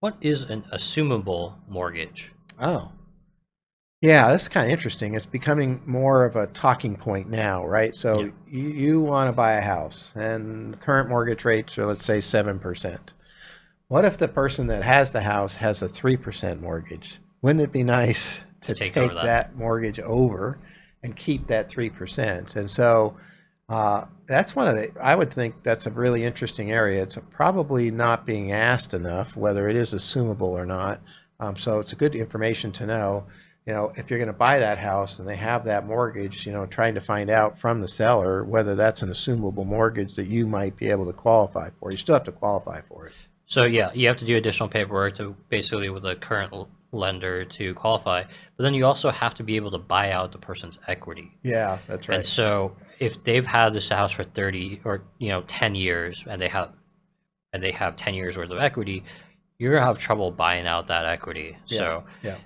What is an assumable mortgage? Oh. Yeah, that's kind of interesting. It's becoming more of a talking point now, right? So Yeah. you, you want to buy a house, and current mortgage rates are, let's say, 7%. What if the person that has the house has a 3% mortgage? Wouldn't it be nice to, take take, that. that. mortgage over and keep that 3%? And so uh, that's one of the, I would think that's a really interesting area. It's probably not being asked enough whether it is assumable or not. Um, so it's a good information to know. You know, if you're going to buy that house and they have that mortgage, you know, trying to find out from the seller whether that's an assumable mortgage that you might be able to qualify for. You still have to qualify for it. So yeah, you have to do additional paperwork to basically with the current lender to qualify, but then you also have to be able to buy out the person's equity. Yeah, that's right. And so if they've had this house for 30 or you know 10 years and they have and they have 10 years worth of equity, you're going to have trouble buying out that equity. Yeah, So yeah.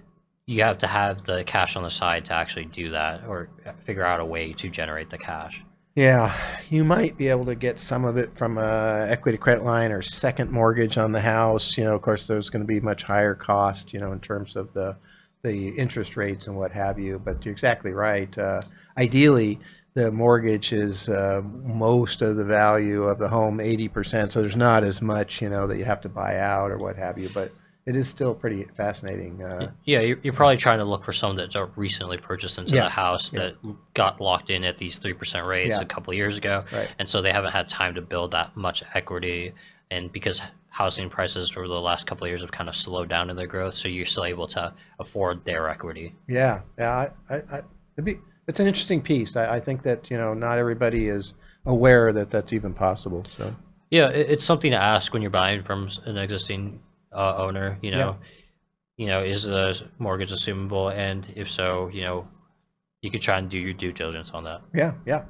you have to have the cash on the side to actually do that or figure out a way to generate the cash. Yeah, you might be able to get some of it from a equity credit line or second mortgage on the house. You know, of course, there's going to be much higher cost, you know, in terms of the the interest rates and what have you. But you're exactly right. Uh, ideally, the mortgage is uh, most of the value of the home, 80%. So there's not as much, you know, that you have to buy out or what have you. But it is still pretty fascinating. Uh, Yeah, you're, you're probably trying to look for some that are recently purchased into Yeah, the house yeah. that got locked in at these 3% rates Yeah. a couple of years ago. Right. And so they haven't had time to build that much equity. And because housing prices for the last couple of years have kind of slowed down in their growth, so you're still able to afford their equity. Yeah, yeah. I, I, I it'd be, it's an interesting piece. I, I think that you know not everybody is aware that that's even possible. So Yeah, it, it's something to ask when you're buying from an existing uh, owner. You know, you know, is the mortgage assumable, and if so, you know, you could try and do your due diligence on that. yeah, yeah.